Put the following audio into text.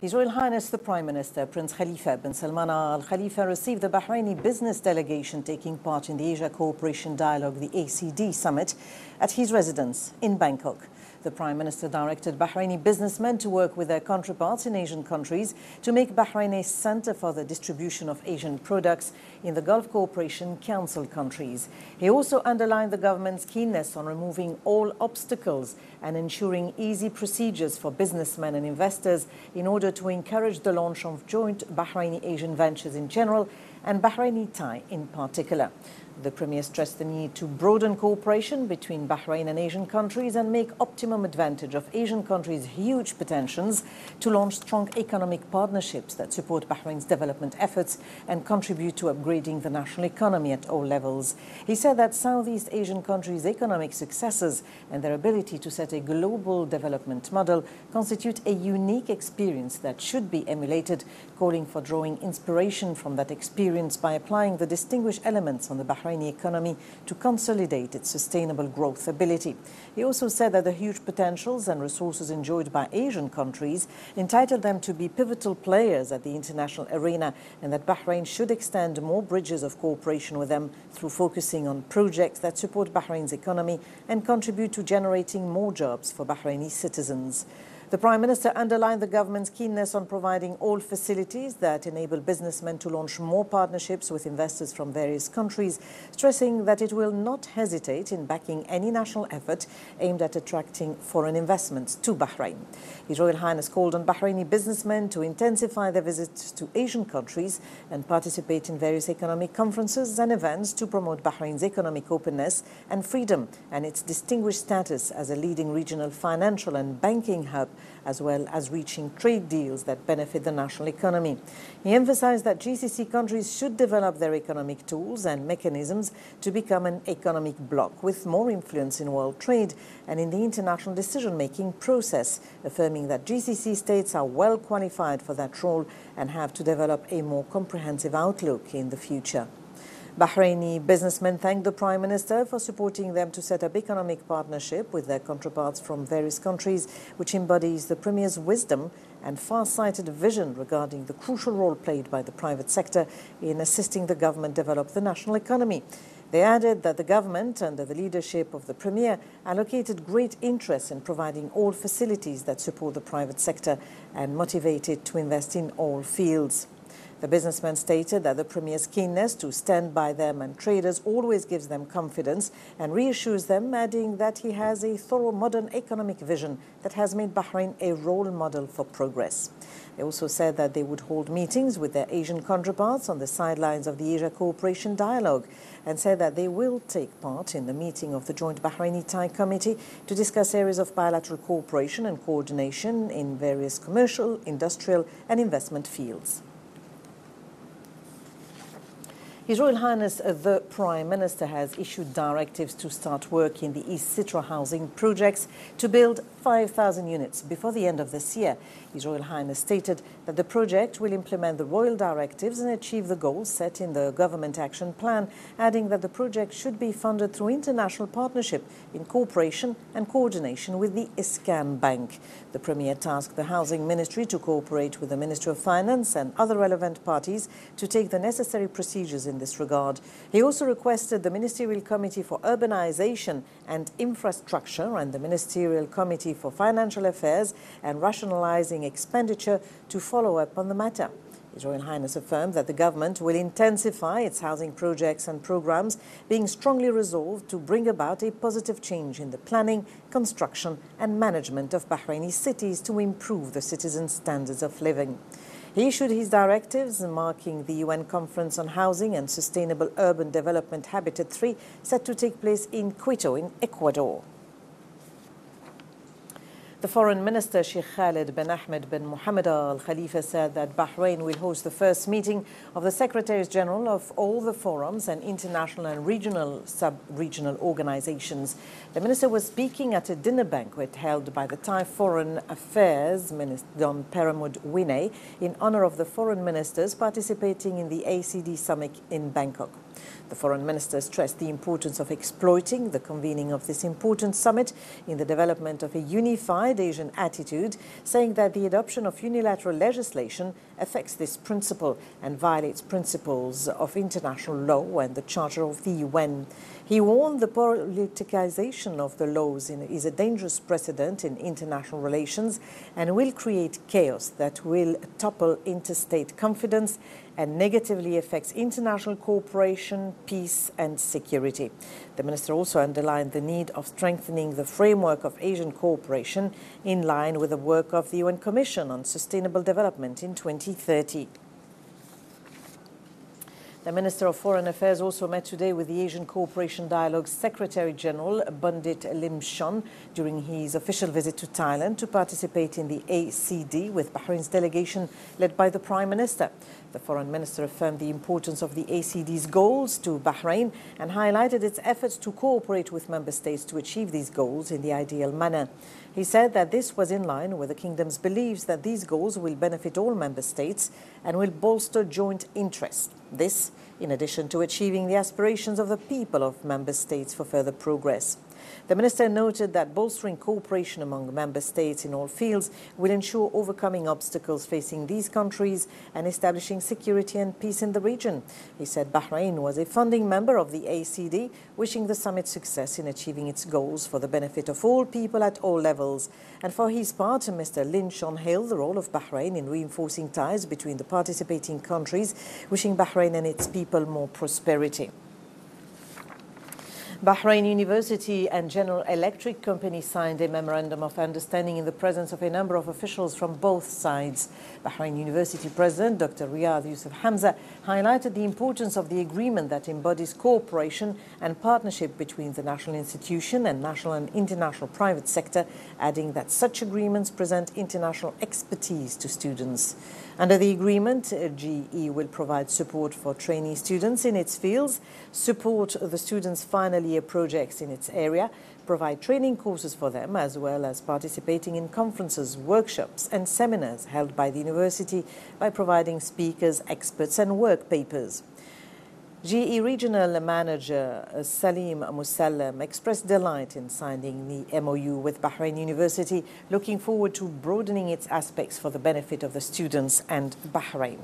His Royal Highness the Prime Minister, Prince Khalifa bin Salman Al Khalifa, received the Bahraini business delegation taking part in the Asia Cooperation Dialogue, the ACD Summit, at his residence in Bangkok. The Prime Minister directed Bahraini businessmen to work with their counterparts in Asian countries to make Bahrain a center for the distribution of Asian products in the Gulf Cooperation Council countries. He also underlined the government's keenness on removing all obstacles and ensuring easy procedures for businessmen and investors in order to encourage the launch of joint Bahraini Asian ventures in general and Bahraini Thai in particular. The Premier stressed the need to broaden cooperation between Bahrain and Asian countries and make optimum advantage of Asian countries' huge potentials to launch strong economic partnerships that support Bahrain's development efforts and contribute to upgrading the national economy at all levels. He said that Southeast Asian countries' economic successes and their ability to set a global development model constitute a unique experience that should be emulated, calling for drawing inspiration from that experience by applying the distinguished elements on the Bahrain Bahraini economy to consolidate its sustainable growth ability. He also said that the huge potentials and resources enjoyed by Asian countries entitled them to be pivotal players at the international arena and that Bahrain should extend more bridges of cooperation with them through focusing on projects that support Bahrain's economy and contribute to generating more jobs for Bahraini citizens. The Prime Minister underlined the government's keenness on providing all facilities that enable businessmen to launch more partnerships with investors from various countries, stressing that it will not hesitate in backing any national effort aimed at attracting foreign investments to Bahrain. His Royal Highness called on Bahraini businessmen to intensify their visits to Asian countries and participate in various economic conferences and events to promote Bahrain's economic openness and freedom and its distinguished status as a leading regional financial and banking hub as well as reaching trade deals that benefit the national economy. He emphasized that GCC countries should develop their economic tools and mechanisms to become an economic bloc with more influence in world trade and in the international decision-making process, affirming that GCC states are well qualified for that role and have to develop a more comprehensive outlook in the future. Bahraini businessmen thanked the Prime Minister for supporting them to set up economic partnership with their counterparts from various countries, which embodies the Premier's wisdom and far-sighted vision regarding the crucial role played by the private sector in assisting the government develop the national economy. They added that the government, under the leadership of the Premier, allocated great interest in providing all facilities that support the private sector and motivated to invest in all fields. The businessman stated that the Premier's keenness to stand by them and traders always gives them confidence and reassures them, adding that he has a thorough modern economic vision that has made Bahrain a role model for progress. They also said that they would hold meetings with their Asian counterparts on the sidelines of the Asia Cooperation Dialogue and said that they will take part in the meeting of the Joint Bahraini Thai Committee to discuss areas of bilateral cooperation and coordination in various commercial, industrial and investment fields. His Royal Highness uh, the Prime Minister has issued directives to start work in the East Sitra housing projects to build 5,000 units before the end of this year. His Royal Highness stated that the project will implement the royal directives and achieve the goals set in the government action plan, adding that the project should be funded through international partnership in cooperation and coordination with the Eskan Bank. The Premier tasked the Housing Ministry to cooperate with the Ministry of Finance and other relevant parties to take the necessary procedures in this regard. He also requested the Ministerial Committee for Urbanization and Infrastructure and the Ministerial Committee for Financial Affairs and Rationalizing Expenditure to follow up on the matter. His Royal Highness affirmed that the government will intensify its housing projects and programs, being strongly resolved to bring about a positive change in the planning, construction and management of Bahraini cities to improve the citizens' standards of living. He issued his directives marking the UN Conference on Housing and Sustainable Urban Development Habitat 3 set to take place in Quito in Ecuador. The Foreign Minister Sheikh Khalid bin Ahmed bin Mohammed Al Khalifa said that Bahrain will host the first meeting of the Secretaries General of all the forums and international and regional sub-regional organizations. The minister was speaking at a dinner banquet held by the Thai Foreign Affairs Minister Don Peramud Winay in honor of the foreign ministers participating in the ACD summit in Bangkok. The foreign minister stressed the importance of exploiting the convening of this important summit in the development of a unified Asian attitude, saying that the adoption of unilateral legislation affects this principle and violates principles of international law and the Charter of the UN. He warned the politicization of the laws is a dangerous precedent in international relations and will create chaos that will topple interstate confidence and negatively affects international cooperation, peace and security. The minister also underlined the need of strengthening the framework of Asian cooperation in line with the work of the UN Commission on Sustainable Development in 2030. The Minister of Foreign Affairs also met today with the Asian Cooperation Dialogue Secretary General Bundit Limschoon during his official visit to Thailand to participate in the ACD with Bahrain's delegation led by the Prime Minister. The Foreign Minister affirmed the importance of the ACD's goals to Bahrain and highlighted its efforts to cooperate with member states to achieve these goals in the ideal manner. He said that this was in line with the kingdom's beliefs that these goals will benefit all member states and will bolster joint interest. This, in addition to achieving the aspirations of the people of member states for further progress. The minister noted that bolstering cooperation among member states in all fields will ensure overcoming obstacles facing these countries and establishing security and peace in the region. He said Bahrain was a founding member of the ACD, wishing the summit success in achieving its goals for the benefit of all people at all levels. And for his part, Mr. Limschoon hailed the role of Bahrain in reinforcing ties between the participating countries, wishing Bahrain and its people more prosperity. Bahrain University and General Electric Company signed a memorandum of understanding in the presence of a number of officials from both sides. Bahrain University President Dr. Riyad Yusuf Hamza highlighted the importance of the agreement that embodies cooperation and partnership between the national institution and national and international private sector, adding that such agreements present international expertise to students. Under the agreement, GE will provide support for trainee students in its fields, support the students' final year projects in its area, provide training courses for them, as well as participating in conferences, workshops, and seminars held by the university by providing speakers, experts, and work papers. GE Regional Manager uh, Salim Musallam expressed delight in signing the MOU with Bahrain University, looking forward to broadening its aspects for the benefit of the students and Bahrain.